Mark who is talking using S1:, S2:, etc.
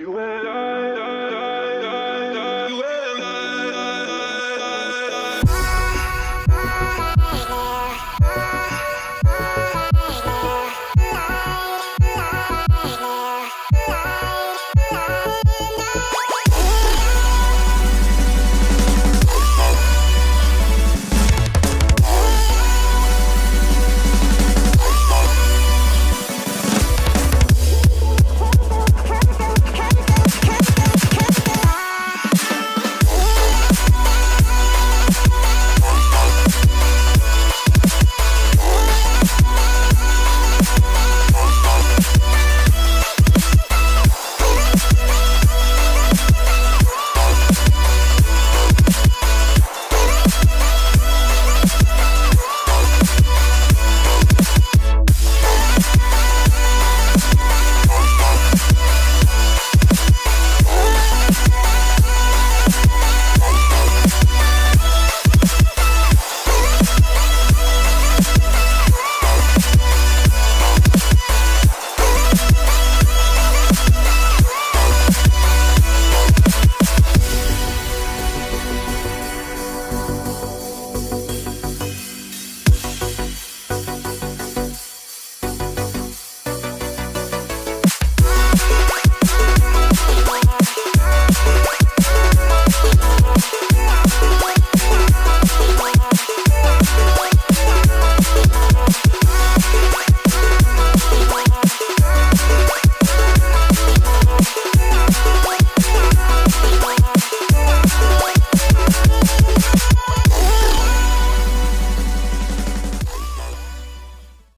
S1: do you eh?